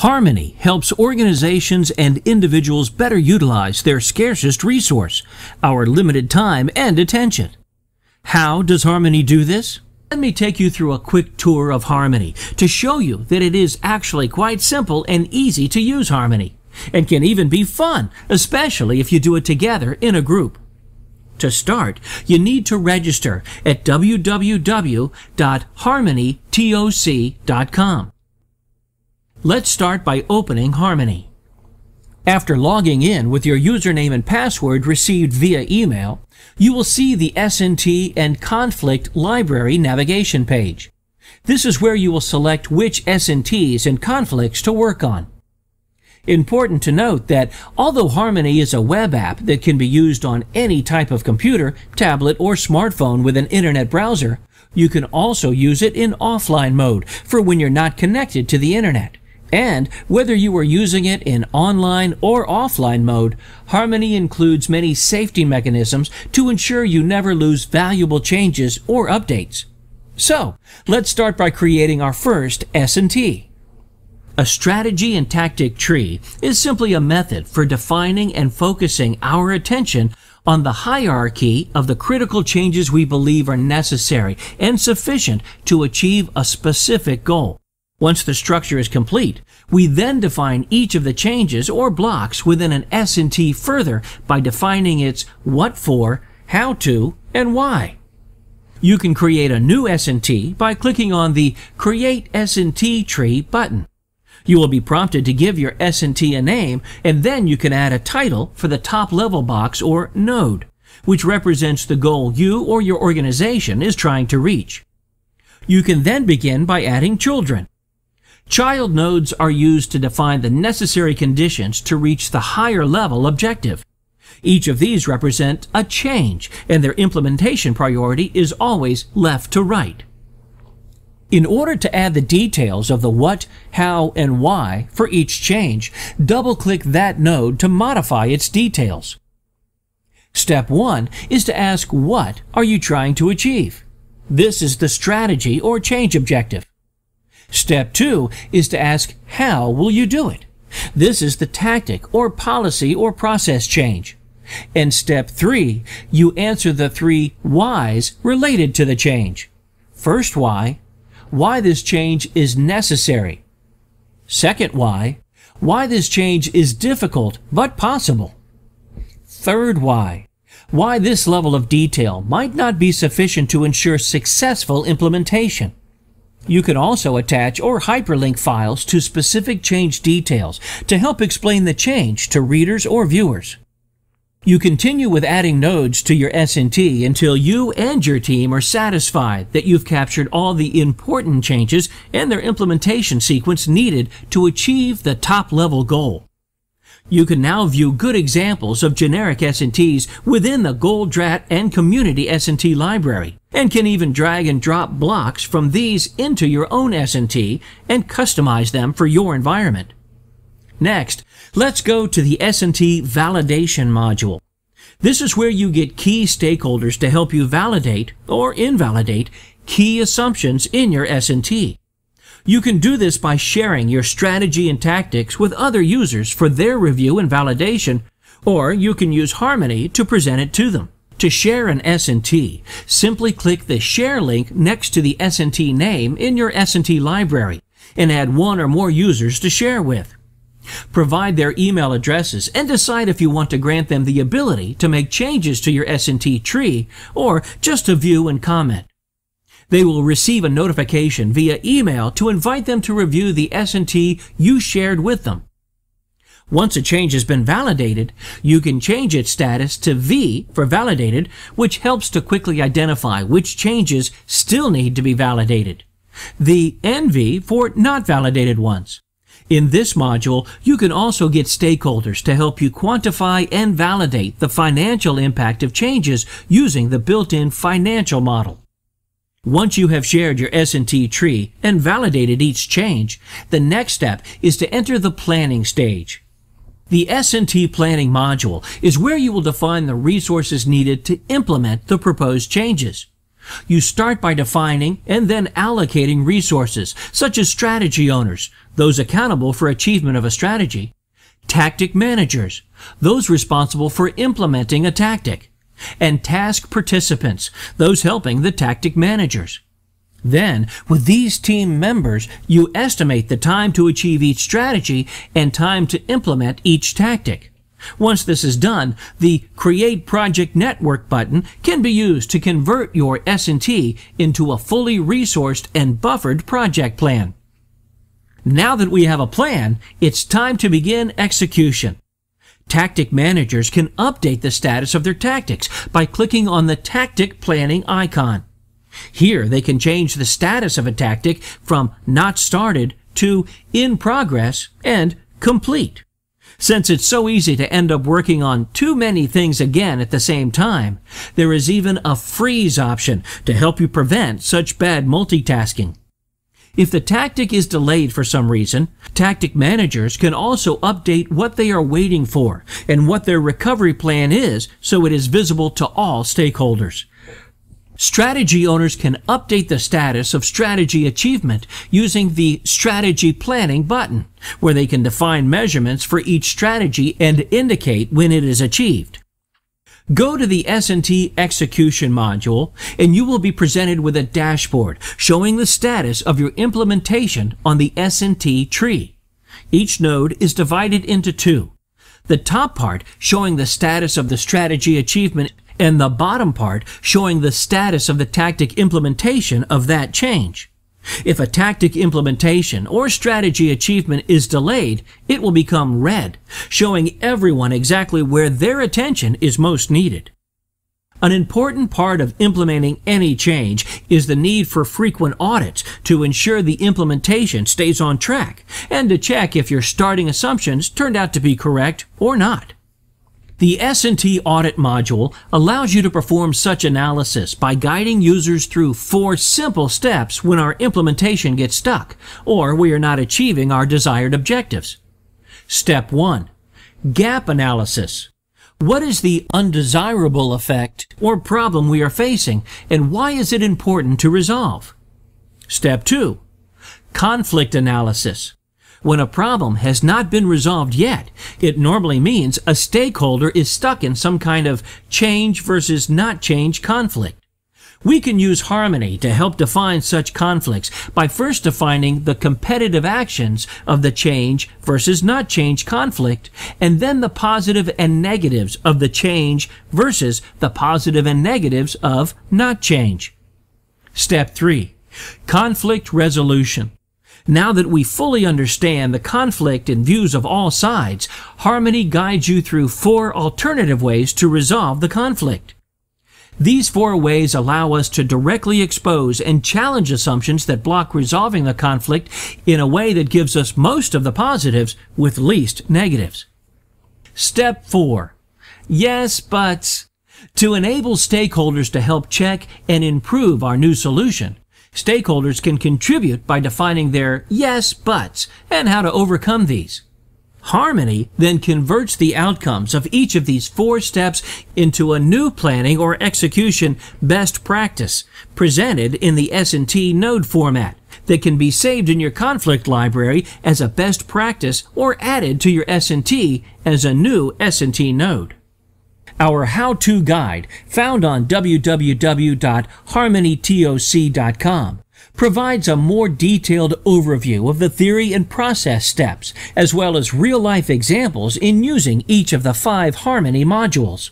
Harmony helps organizations and individuals better utilize their scarcest resource, our limited time and attention. How does Harmony do this? Let me take you through a quick tour of Harmony to show you that it is actually quite simple and easy to use Harmony, and can even be fun, especially if you do it together in a group. To start, you need to register at www.harmonytoc.com. Let's start by opening Harmony. After logging in with your username and password received via email, you will see the S&T and Conflict Library navigation page. This is where you will select which S&Ts and conflicts to work on. Important to note that although Harmony is a web app that can be used on any type of computer, tablet, or smartphone with an internet browser, you can also use it in offline mode for when you're not connected to the internet. And whether you are using it in online or offline mode, Harmony includes many safety mechanisms to ensure you never lose valuable changes or updates. So, let's start by creating our first S&T. A strategy and tactic tree is simply a method for defining and focusing our attention on the hierarchy of the critical changes we believe are necessary and sufficient to achieve a specific goal. Once the structure is complete, we then define each of the changes or blocks within an S&T further by defining its what for, how to, and why. You can create a new S&T by clicking on the Create S&T Tree button. You will be prompted to give your S&T a name, and then you can add a title for the top level box or node, which represents the goal you or your organization is trying to reach. You can then begin by adding children. Child nodes are used to define the necessary conditions to reach the higher level objective. Each of these represent a change, and their implementation priority is always left to right. In order to add the details of the what, how, and why for each change, double-click that node to modify its details. Step 1 is to ask what are you trying to achieve. This is the strategy or change objective. Step two is to ask, how will you do it? This is the tactic or policy or process change. And step three, you answer the three whys related to the change. First why, why this change is necessary. Second why, why this change is difficult but possible. Third why, why this level of detail might not be sufficient to ensure successful implementation. You can also attach or hyperlink files to specific change details to help explain the change to readers or viewers. You continue with adding nodes to your S&T until you and your team are satisfied that you've captured all the important changes and their implementation sequence needed to achieve the top level goal. You can now view good examples of generic S&Ts within the Goldratt and Community S&T library, and can even drag and drop blocks from these into your own S&T and customize them for your environment. Next, let's go to the S&T validation module. This is where you get key stakeholders to help you validate or invalidate key assumptions in your S&T. You can do this by sharing your strategy and tactics with other users for their review and validation, or you can use Harmony to present it to them. To share an S&T, simply click the Share link next to the S&T name in your S&T library and add one or more users to share with. Provide their email addresses and decide if you want to grant them the ability to make changes to your S&T tree or just to view and comment. They will receive a notification via email to invite them to review the S&T you shared with them. Once a change has been validated, you can change its status to V for validated, which helps to quickly identify which changes still need to be validated. The NV for not validated ones. In this module, you can also get stakeholders to help you quantify and validate the financial impact of changes using the built-in financial model. Once you have shared your S&T tree and validated each change, the next step is to enter the planning stage. The S&T planning module is where you will define the resources needed to implement the proposed changes. You start by defining and then allocating resources, such as strategy owners, those accountable for achievement of a strategy, tactic managers, those responsible for implementing a tactic, and task participants, those helping the tactic managers. Then, with these team members, you estimate the time to achieve each strategy and time to implement each tactic. Once this is done, the Create Project Network button can be used to convert your S&T into a fully resourced and buffered project plan. Now that we have a plan, it's time to begin execution. Tactic managers can update the status of their tactics by clicking on the Tactic Planning icon. Here, they can change the status of a tactic from not started to in progress and complete. Since it's so easy to end up working on too many things again at the same time, there is even a freeze option to help you prevent such bad multitasking. If the tactic is delayed for some reason, tactic managers can also update what they are waiting for and what their recovery plan is so it is visible to all stakeholders. Strategy owners can update the status of strategy achievement using the Strategy Planning button, where they can define measurements for each strategy and indicate when it is achieved. Go to the S&T execution module and you will be presented with a dashboard showing the status of your implementation on the S&T tree. Each node is divided into two. The top part showing the status of the strategy achievement and the bottom part showing the status of the tactic implementation of that change. If a tactic implementation or strategy achievement is delayed, it will become red, showing everyone exactly where their attention is most needed. An important part of implementing any change is the need for frequent audits to ensure the implementation stays on track and to check if your starting assumptions turned out to be correct or not. The S&T audit module allows you to perform such analysis by guiding users through four simple steps when our implementation gets stuck or we are not achieving our desired objectives. Step 1. Gap analysis. What is the undesirable effect or problem we are facing and why is it important to resolve? Step 2. Conflict analysis. When a problem has not been resolved yet, it normally means a stakeholder is stuck in some kind of change versus not change conflict. We can use Harmony to help define such conflicts by first defining the competitive actions of the change versus not change conflict, and then the positive and negatives of the change versus the positive and negatives of not change. Step 3. Conflict resolution. Now that we fully understand the conflict and views of all sides, Harmony guides you through four alternative ways to resolve the conflict. These four ways allow us to directly expose and challenge assumptions that block resolving the conflict in a way that gives us most of the positives with least negatives. Step 4. Yes, but to enable stakeholders to help check and improve our new solution, Stakeholders can contribute by defining their yes buts and how to overcome these. Harmony then converts the outcomes of each of these four steps into a new planning or execution best practice presented in the S&T node format that can be saved in your conflict library as a best practice or added to your S&T as a new S&T node. Our how-to guide, found on www.harmonytoc.com, provides a more detailed overview of the theory and process steps, as well as real-life examples in using each of the five Harmony modules.